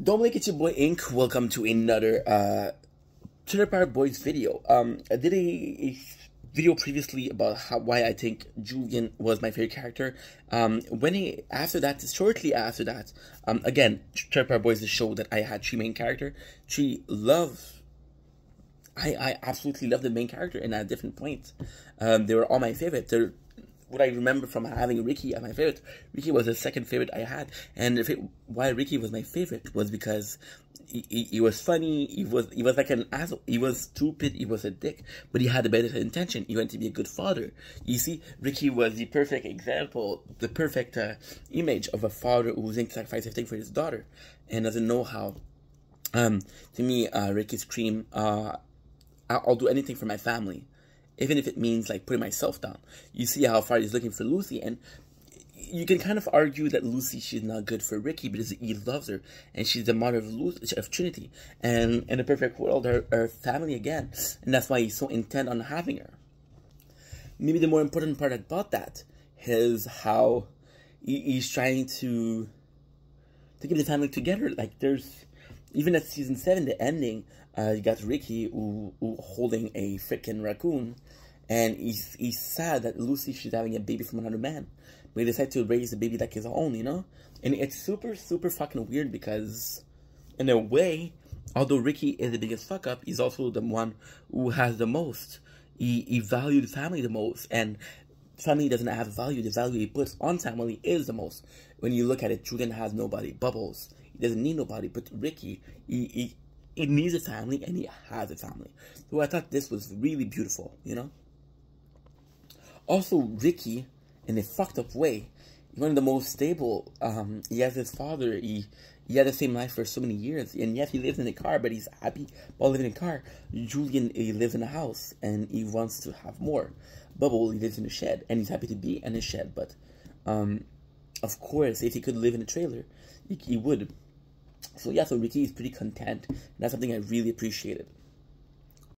Don't make it your boy Ink. Welcome to another uh Trailer Park Boys video. Um I did a, a video previously about how why I think Julian was my favorite character. Um when he after that shortly after that, um again, Trailer Park Boys is a show that I had three main character. Three love I, I absolutely love the main character and at different points. Um, they were all my favorite. They're what I remember from having Ricky as my favorite. Ricky was the second favorite I had, and it, why Ricky was my favorite was because he, he, he, was funny. He was he was like an asshole. He was stupid. He was a dick, but he had a better intention. He wanted to be a good father. You see, Ricky was the perfect example, the perfect uh, image of a father who's willing to sacrifice everything for his daughter and doesn't know how. Um, to me, uh, Ricky scream, uh, "I'll do anything for my family." Even if it means like putting myself down. You see how far he's looking for Lucy, and you can kind of argue that Lucy she's not good for Ricky because he loves her, and she's the mother of Lucy, of Trinity, and in a perfect world, her, her family again, and that's why he's so intent on having her. Maybe the more important part about that is how he, he's trying to to keep the family together. Like there's even at season seven, the ending, uh, you got Ricky who, who holding a freaking raccoon, and he's he's sad that Lucy she's having a baby from another man, but he decided to raise the baby like his own, you know. And it's super super fucking weird because, in a way, although Ricky is the biggest fuck up, he's also the one who has the most. He he valued family the most, and family doesn't have value. The value he puts on family is the most. When you look at it, Julian has nobody. Bubbles, he doesn't need nobody. But Ricky, he, he, he needs a family and he has a family. So I thought this was really beautiful, you know? Also, Ricky, in a fucked up way, one of the most stable. Um, he has his father. He he had the same life for so many years, and yet he lives in a car, but he's happy while living in a car. Julian he lives in a house, and he wants to have more. Bubble he lives in a shed, and he's happy to be in a shed. But, um, of course, if he could live in a trailer, he, he would. So yeah, so Ricky is pretty content. And that's something I really appreciated.